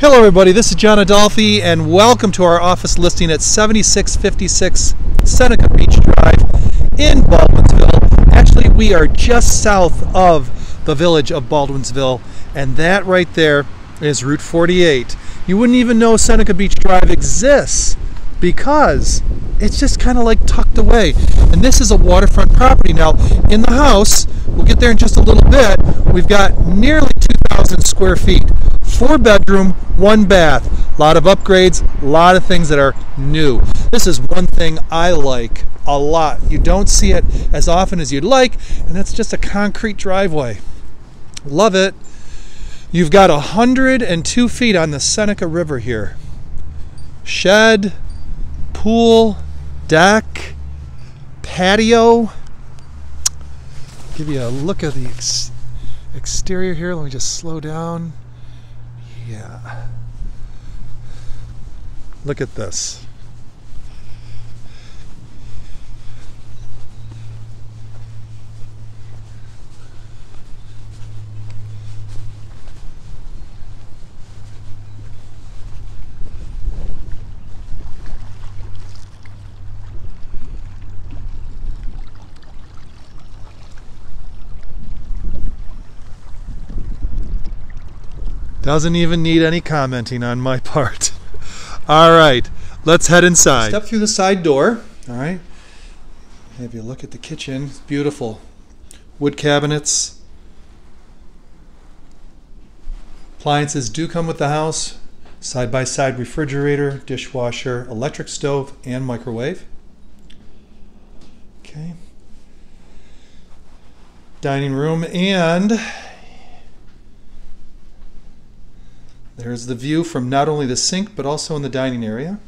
Hello, everybody. This is John Adolfi, and welcome to our office listing at 7656 Seneca Beach Drive in Baldwinsville. Actually, we are just south of the village of Baldwinsville, and that right there is Route 48. You wouldn't even know Seneca Beach Drive exists because it's just kind of like tucked away. And this is a waterfront property. Now, in the house, we'll get there in just a little bit, we've got nearly 2,000 square feet four bedroom, one bath. A lot of upgrades, a lot of things that are new. This is one thing I like a lot. You don't see it as often as you'd like, and that's just a concrete driveway. Love it. You've got 102 feet on the Seneca River here. Shed, pool, deck, patio. Give you a look at the ex exterior here. Let me just slow down. Yeah. Look at this. Doesn't even need any commenting on my part. All right, let's head inside. Step through the side door. All right. Have you look at the kitchen. It's beautiful. Wood cabinets. Appliances do come with the house. Side by side refrigerator, dishwasher, electric stove, and microwave. Okay. Dining room and There's the view from not only the sink but also in the dining area.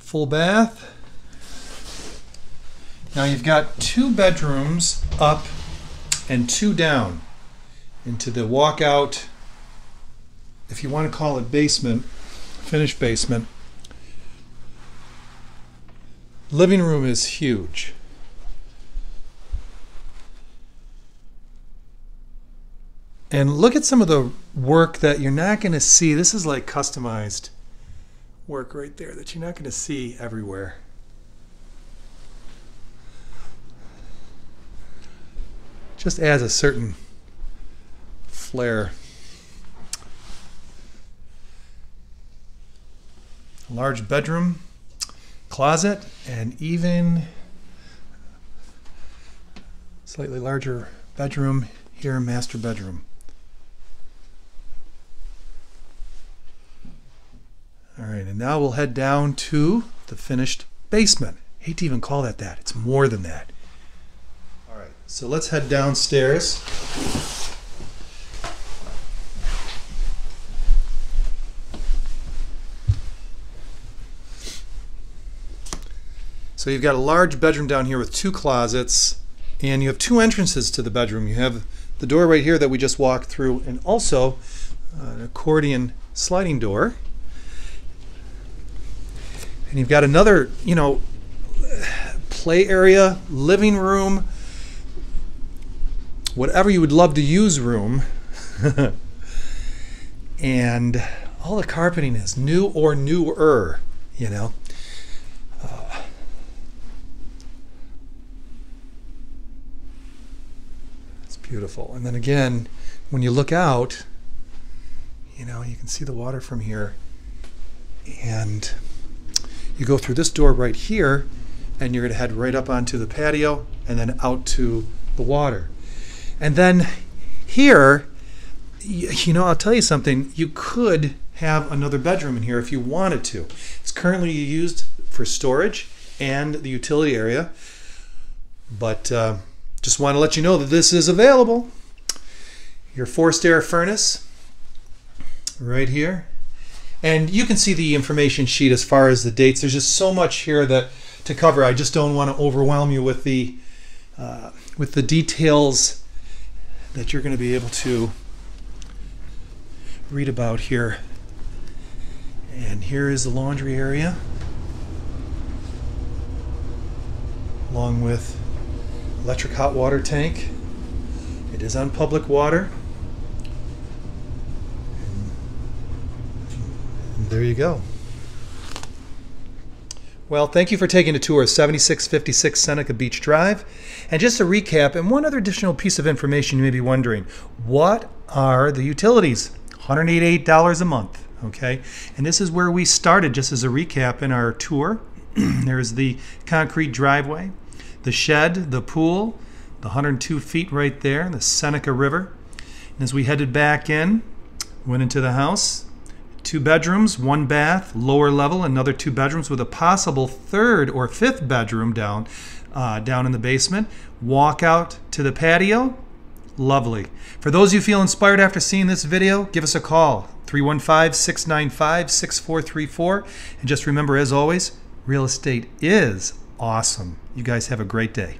Full bath. Now you've got two bedrooms up and two down into the walkout, if you want to call it basement, finished basement. Living room is huge. And look at some of the work that you're not going to see. This is like customized work right there that you're not going to see everywhere. Just adds a certain flair. Large bedroom, closet, and even slightly larger bedroom here, master bedroom. And now we'll head down to the finished basement. hate to even call that that. It's more than that. All right, so let's head downstairs. So you've got a large bedroom down here with two closets, and you have two entrances to the bedroom. You have the door right here that we just walked through, and also an accordion sliding door. And you've got another, you know, play area, living room, whatever you would love to use room. and all the carpeting is new or newer, you know. Uh, it's beautiful. And then again, when you look out, you know, you can see the water from here. And you go through this door right here, and you're going to head right up onto the patio and then out to the water. And then here, you know, I'll tell you something, you could have another bedroom in here if you wanted to. It's currently used for storage and the utility area, but uh, just want to let you know that this is available. Your forced air furnace right here and you can see the information sheet as far as the dates. There's just so much here that to cover. I just don't want to overwhelm you with the uh, with the details that you're going to be able to read about here. And here is the laundry area, along with electric hot water tank. It is on public water. There you go. Well, thank you for taking a tour of 7656 Seneca Beach Drive. And just to recap, and one other additional piece of information you may be wondering what are the utilities? $188 a month. Okay, and this is where we started, just as a recap in our tour. There's the concrete driveway, the shed, the pool, the 102 feet right there, the Seneca River. And as we headed back in, went into the house, two bedrooms, one bath, lower level, another two bedrooms with a possible third or fifth bedroom down uh, down in the basement. Walk out to the patio. Lovely. For those you feel inspired after seeing this video, give us a call 315 695 6434. And just remember, as always, real estate is awesome. You guys have a great day.